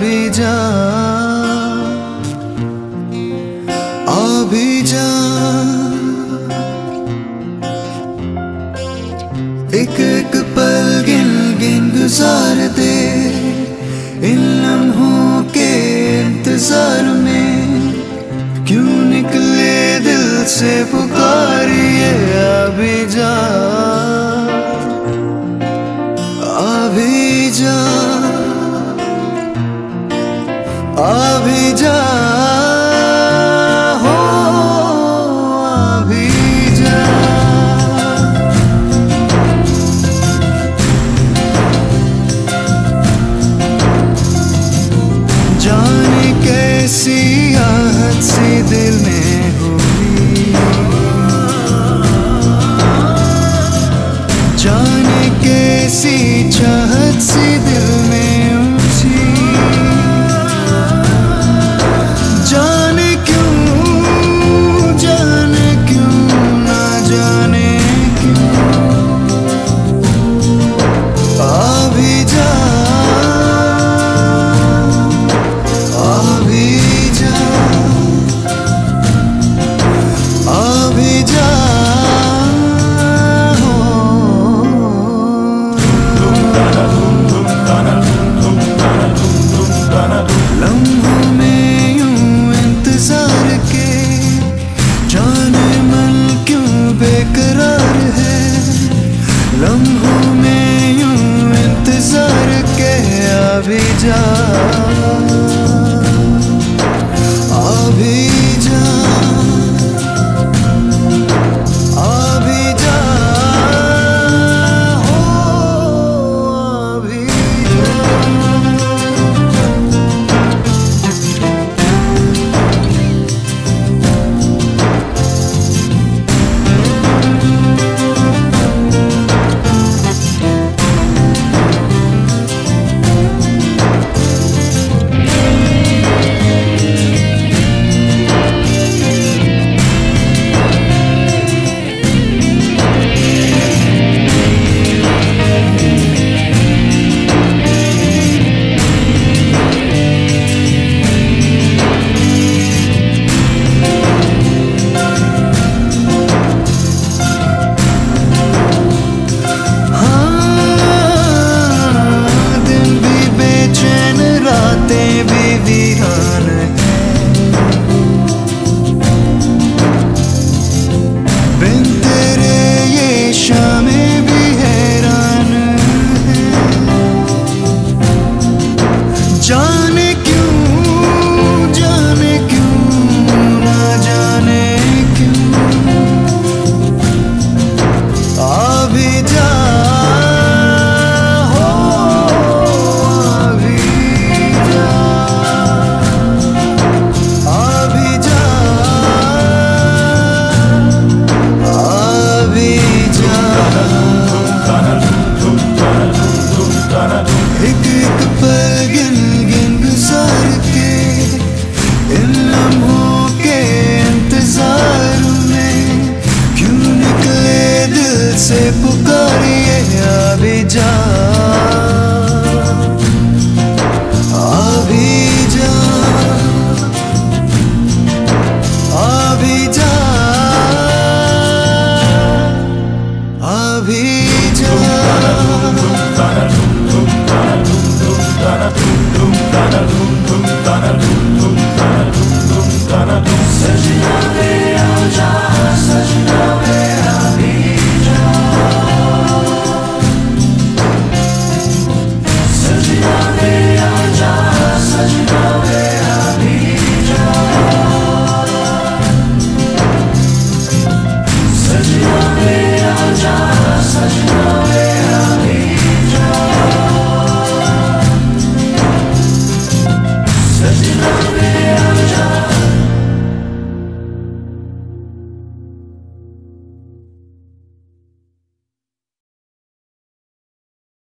भी जा आ जा एक एक पल गिन गिन गुजार दे इन लम्हों के इंतज़ार में क्यों निकले दिल से पुकार? अभी जा